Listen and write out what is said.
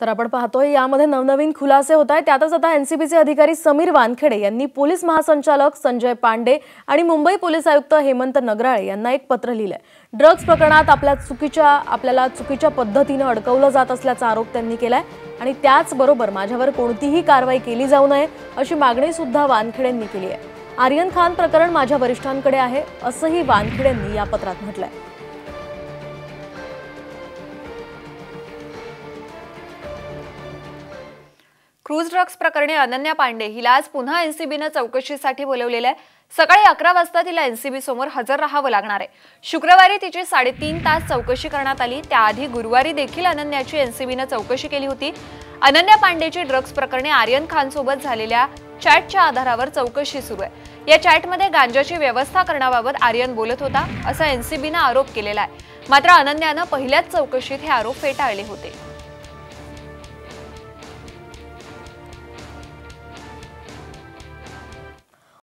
तर आपण पाहतोय यामध्ये नवनवीन खुलासे होत आहेत. त्यातच आता एनसीबीचे अधिकारी समीर वानखेडे यांनी पोलीस महासंचालक संजय पांडे आणि मुंबई पोलीस आयुक्त हेमंत नगराळे यांना एक पत्र लिहिलंय. ड्रग्ज प्रकरणात आपल्या चुकीच्या आपल्याला चुकीच्या पद्धतीनं अडकवलं जात असल्याचा आरोप त्यांनी केलाय आणि त्याचबरोबर माझ्यावर कोणतीही कारवाई केली जाऊ नये अशी मागणी सुद्धा वानखेडेंनी केली आहे. आर्यन खान प्रकरण माझ्या वरिष्ठांकडे आहे असंही वानखेडेंनी या पत्रात म्हटलंय. क्रूज ड्रग्स प्रकरणी अनन्या पांडे हिला आज पुन्हा एनसीबीनं चौकशीसाठी बोलवलेलं आहे. सकाळी अकरा वाजता तिला एनसीबी समोर हजर राहावं लागणार आहे. शुक्रवारी तिची साडेतीन तास चौकशी करण्यात आली. त्याआधी गुरुवारी देखील अनन्याची एनसीबीनं चौकशी केली होती. अनन्या पांडेची ड्रग्स प्रकरणी आर्यन खानसोबत झालेल्या चॅटच्या आधारावर चौकशी सुरू आहे. या चॅटमध्ये गांजाची व्यवस्था करण्याबाबत आर्यन बोलत होता असा एनसीबीनं आरोप केलेला आहे. मात्र अनन्यानं पहिल्याच चौकशीत हे आरोप फेटाळले होते.